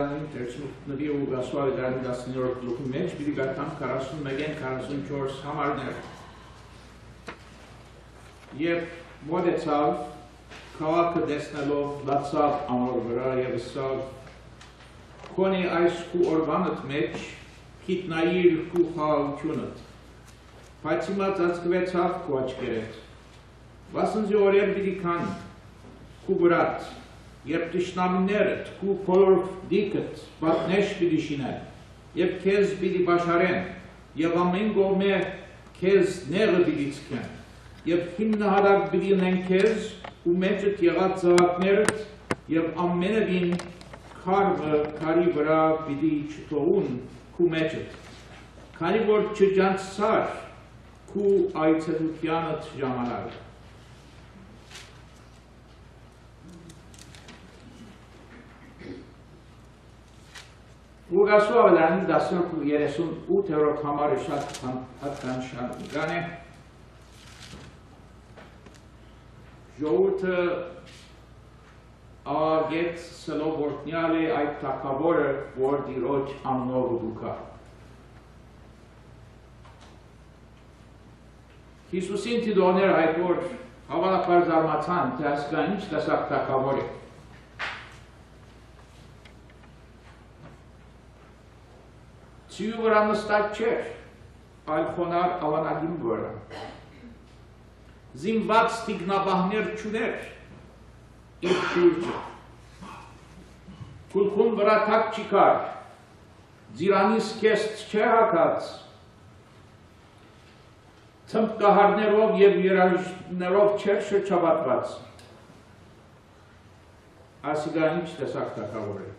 Թերցնուկների ու ասուարի դարի 10-րդ գլուխի մեջ պիտի գտանք 41-ին 44 համարներ։ Երբ մոտեցավ, քաղաքը տեսնելով լացավ ամոր վրա եւ ասավ. Քոնի այս քու օրվանդ մեջ քիտնայիր քու խաղությունդ։ Բայց հիմա ծածկվեցավ քու աչքերդ։ Վասնզի օրեր պիտի կան քու վրատ երբ տշնամիներդ քու բոլոր դիքդ պատնեշ պիտի շինեն եւ քեզ պիտի բաշարեն եւ ամեն կողմե քեզ նեղը պիտի ցկեն եւ հիմնահարակ պիտի ունեն քեզ ու մեջդ եղած ծավակներդ եւ ամենևին քարը քարի վրա պիտի չթողուն քու մեջդ քանի որ չջանցար քու այցելությանդ ժամանակը Ուղղասու ավելանի 1038-րդ համարը շատ հատկանշական է։ Ժողովուրդը ագետ սլով որտնյալ է այդ թակավորը, որ դիրոջ աննով դուկա։ Հիսուսին տիդոներ այդ որ հավանապար զարմացան, թե ասկա ինչ տեսակ թակավոր է։ Սյու վրա նստած չէր, այլ խոնար ավանագին վրա։ Զինված տիգնաբահներ չուներ իր շուրջը։ Կուլքուն վրա թակ չիկար, ձիրանիս կեստ չէ հակած, թմբկահարներով և երաժներով չէր շրջաբատված։ Ասիգա ինչ տեսակ տակավոր է։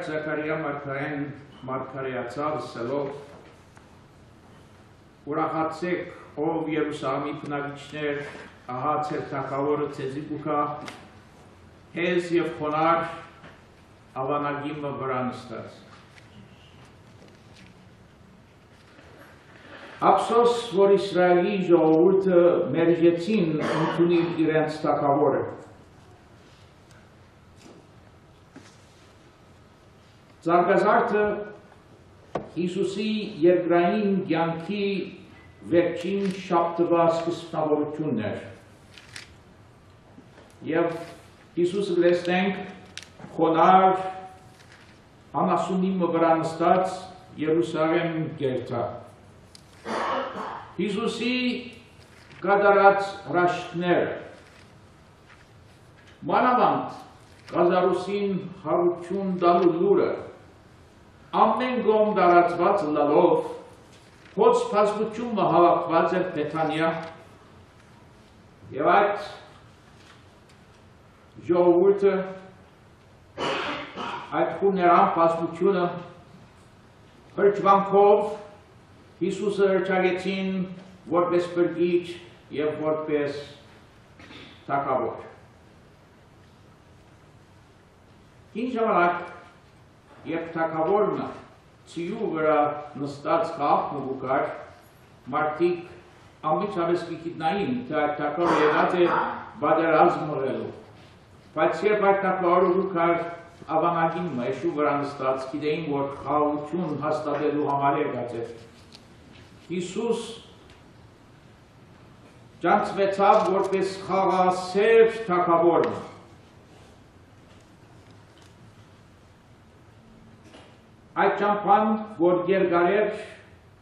500 տարի արդ Զաքարիա Մարգարեն Մարգարեացավ սելով ուրախացեք ով Երուսաղեմի բնակիչներ ահա ձեր թակավորը ցեզի կուքա հեզ եւ խոնար ավանագիմը վրա նստած Ափսոս, որ Իսրայելի ժողովուրդը մերժեցին ընդունիլ իրենց թակավորը Զարգազարդը Հիսուսի երկրային կյանքի վերջին շաբթվա սկզբնավորությունն էր։ Եվ Հիսուսը լեսնենք խոնար անասունի վրա նստած Երուսաղեմ գերտա։ Հիսուսի կատարած հրաշքները մանավանդ Գազարուսին հարություն դալու լուրը ամեն գոմ դարացված լալով, փոց փասմությունը հավաքված էր Պետանիա, և այդ ժողովուրդը, այդ խուներան փասմությունը հրճվանքով Հիսուսը հրճագեցին որպես բրգիչ և որպես թակավոր։ Ինչ ժամանակ երբ թակավորնը ծիու վրա նստած կախն ու կար, մարդիկ ամիջավես կիքիտնային, թե այդ թակավոր եղած է բադերազմ մղելու։ Բայց երբ այդ թակավորը ու կար ավանագին մայշու վրա նստած, գիտեին, որ խաղություն հաստատելու համար եղած է։ Հիսուս ճանցվեցավ որպես խաղասև թակավորն այդ ճամփան, որ երկարեր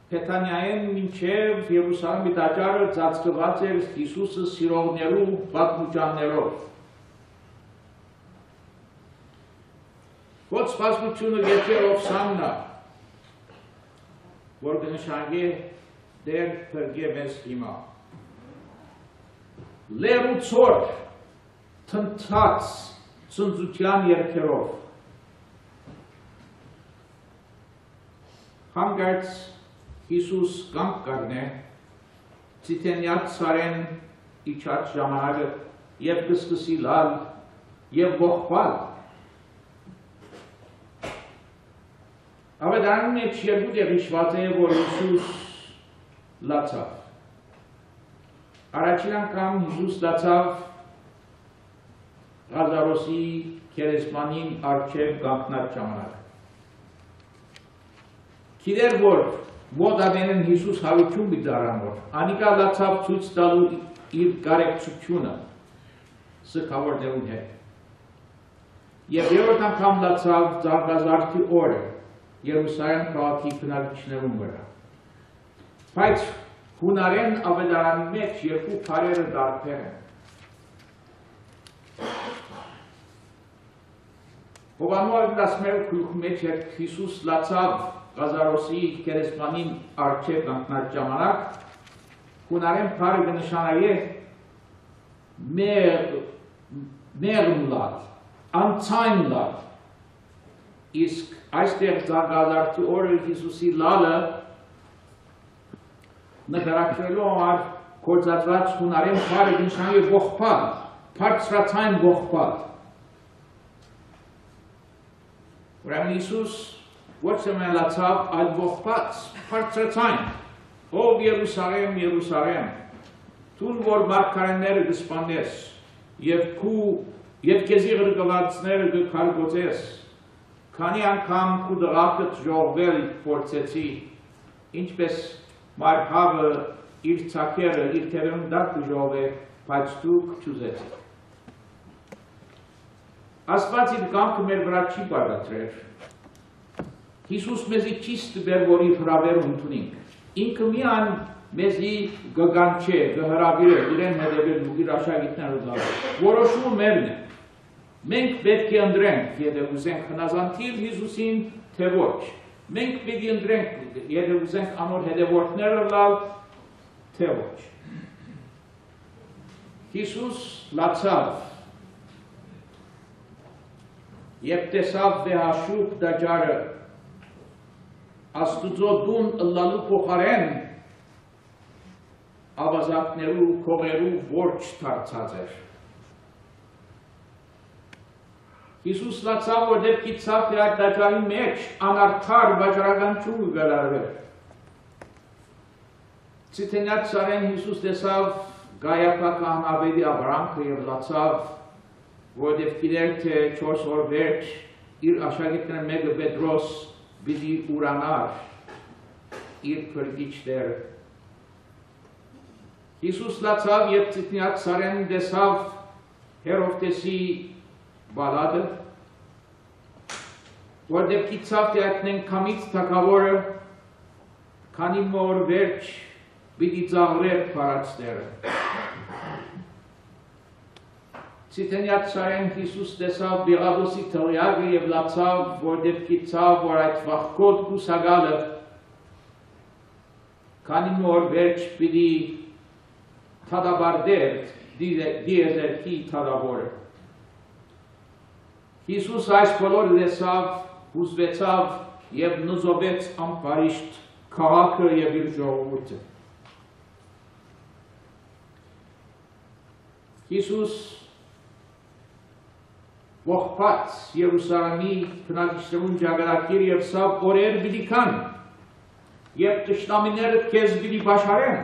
Պետանիայեն մինչև Երուսաղեմի տաճարը ծածկված էր Հիսուսը սիրողներու պատմուճաններով։ Ոչ սպասմությունը գետերով սաննա, որ կնշանգե դեր պրգե մեզ հիմա։ Լերուցոր տնթած ծնծության երկերով հանգարց Հիսուս կամք կարնե, ծիտենյատ սարեն իչած ժամանակը և կսկսի լալ և ողբալ։ Ավետարանի մեջ երկու դեղ հիշված է, որ Հիսուս լացավ։ Առաջին անգամ Հիսուս լացավ Ղազարոսի քերեսմանին արջև կանգնած ժամանակ։ Գիտեր որ մոտ ամենն Հիսուս հավություն մի դարանոր, անիկա լացավ ցույց տալու իր կարեկցությունը սքավորներուն հետ։ Եվ երրորդ անգամ լացավ Զարգազարդի օրը Երուսաղեմ քաղաքի քննարկիչներուն վրա։ Բայց հունարեն ավետարանի մեջ երկու բարերը դարբեր են։ Հովանուար դասմեր քույք մեջ Հիսուս լացավ Ղազարոսի կերեսմանին արջև կանգնած ժամանակ հունարեն բարը կնշանայե մեղմ լատ, անցայն լատ, իսկ այստեղ զարգադարձի օրը Հիսուսի լալը նկարակրելու համար կործածված հունարեն բարը կնշանայե ողպատ, բարձրացայն ողպատ։ Ուրեմն Հիսուս ոչ մելացավ, այլ ողբած, բարձրացայն, ով Երուսաղեմ, Երուսաղեմ, տուն որ մարգարենները կսպանես, եւ քու եւ քեզի գրկվածները կքարգոծես, քանի անգամ քու դղակը ժողվել փորձեցի, ինչպես մարգավը իր ցակերը իր թերուն դակ կժողվե, բայց դու կչուզեցի։ Աստված իր կամքը մեր վրա չի բարձրել, Հիսուս մեզի չի ստբեր, որ իր հրավեր ընդունենք։ Ինքը միան մեզի գգանչե, գհրավիր է, իրեն հետևել ու իր աշագիտները զարել։ Որոշումը մերն է։ Մենք պետք է ընդրենք, եթե ուզենք հնազանդիլ Հիսուսին, թե ոչ։ Մենք պետք է ընդրենք, եթե ուզենք անոր հետևորդները լալ, թե ոչ։ Հիսուս լացավ Եվ տեսավ վեհաշուկ դաջարը աստուծո տուն ըլլալու փոխարեն ավազակներու քողերու ворջ դարձած էր։ Հիսուս լացավ, որ դեպքի ցավ թե այդ դաջայի մեջ անարդար վաճառական ճուղ գալարվել։ Ցիտենյակ Սարեն Հիսուս տեսավ գայապական ավերի աբրանքը և լացավ, որ դեպքիրել թե չորս որ վերջ իր աշագիտները մեկը բետրոս պիտի ուրանար իր փրկիչ Տերը։ Հիսուս լացավ եւ ծիտնյակ սարեն դեսավ Հերովտեսի բալադը, որ դեպքի ցավ դիակնեն կամից թակավորը, քանի մոր վերջ պիտի ծաղրեր փարածները։ Ցիթենյաց շարեն Հիսուս տեսավ Բիղադոսի թղյակը եւ լացավ, որ դեպքի ցավ, որ այդ վախկոտ կուսագալը քանի մոր վերջ պիտի թադաբարդեր դիեզերքի թադավորը։ Հիսուս այս բոլոր լեսավ, հուզվեցավ եւ նուզովեց ամպարիշտ քաղաքը եւ իր ժողովուրդը։ Հիսուս ողբած Երուսաղեմի քննարկիչներուն ճագարակիր եւ սավ օրեր պիտի կան եւ ճշտամիները քեզ պիտի բաշխարեն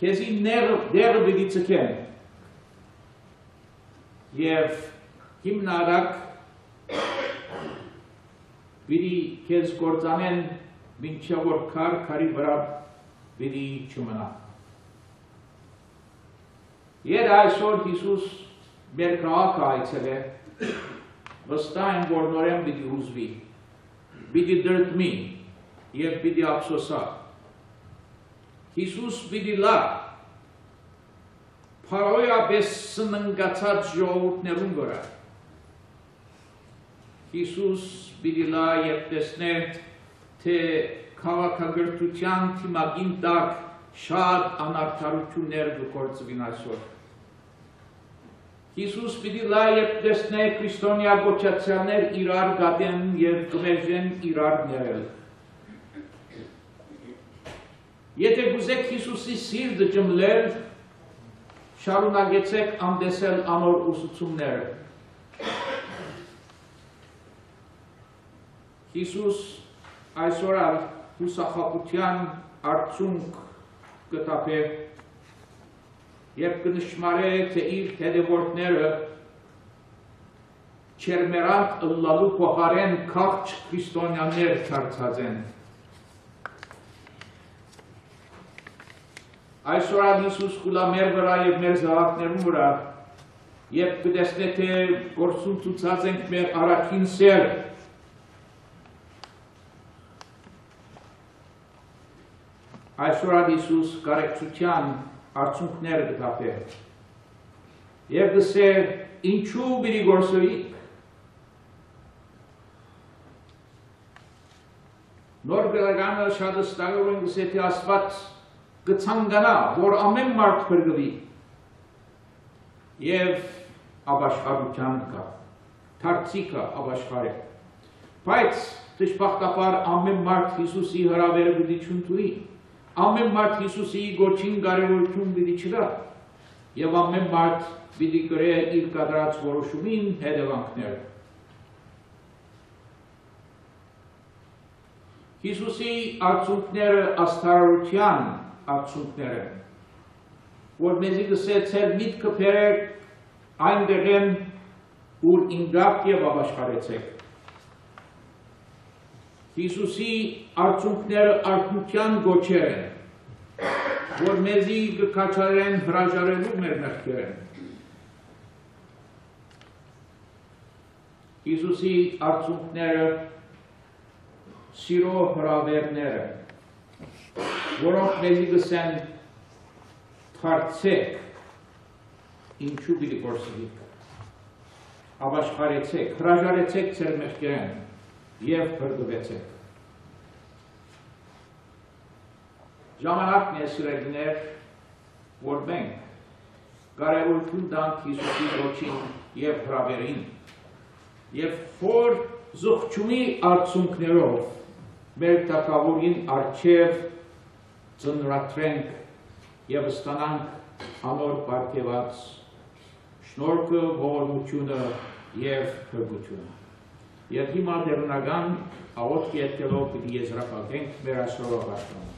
քեզի ներ դերը պիտի ցկեն եւ հիմնարակ պիտի քեզ գործանեն մինչև որ քար քարի վրա պիտի չմնա Եր այսօր Հիսուս մեր քաղաքը այցել է, վստահ եմ, որ նորեն պիտի հուզվի, պիտի դրդմի եւ պիտի ափսոսա։ Հիսուս պիտի լա Փարոյապես սննգացած ժողովուրդներուն վրա։ Հիսուս պիտի լա եւ տեսներ, թե քաղաքագրթության թիմագին տակ շատ անարդարություններ գործվին այսօր։ Հիսուս պիտի լա եւ տեսնե քրիստոնյա գոչացյաներ իրար գատեն եւ գմեժեն իրար ներել։ Եթե գուզեք Հիսուսի սիրտը ջմլել, շարունակեցեք անդեսել անոր ուսուցումները։ Հիսուս այսօր հուսախապության արդյունք կտապե երբ կնշմարե, թե իր հետևորդները չերմերանք ըլլալու փոխարեն քաղջ քրիստոնյաներ չարցած են։ Այսօր Հիսուս խուլա մեր վրա եւ մեր զավակներու վրա եւ կտեսնե թե գործում ցուցած ենք մեր առաքին սեր Այսօր Հիսուս կարեկցության արցունքները կտապե եւ գսե ինչու բերի գործոյիք Նոր գրականը շատ ստանալու են գսե թե Աստված կցանկանա, որ ամեն մարդ փրկվի եւ ապաշխարության կա։ Թարցիկը ապաշխարե։ Բայց դժբախտաբար ամեն մարդ Հիսուսի հրավերը պիտի չընդունի։ Ամեն մարդ Հիսուսի գոչին կարևորություն պիտի չտա։ Եվ ամեն մարդ պիտի կրե իր կատարած որոշումին հետևանքները։ Հիսուսի արդյունքները աստարարության արդյունքները, որ մեզի գսե ծեր միտքը պերեք այնտեղ են, ուր ինգապ և ապաշխարեցեք։ Հիսուսի արդյունքները արդյունքյան գոչեր են, որ մեզի կկաչարեն հրաժարելու մեր մեղքեր են։ Հիսուսի արդյունքները սիրո հրավերները որոնք մեզի գսեն թարցեք, ինչու պիտի գործվիք, ապաշխարեցեք, հրաժարեցեք ծեր մեղկերեն և հրգվեցեք։ Ժամանակն է սիրելիներ, որ մենք կարևորություն տանք Հիսուսի ոչին և հրավերին և որ զողջումի արդյունքներով մեր տակավորին արջև ծնրատրենք եւ ստանանք անոր պարգևած շնորհքը, ողորմությունը եւ փրկությունը։ Եվ հիմա դեռնական աղոթքի հետքելով պիտի եզրափակենք մեր այսօրվա պաշտոնը։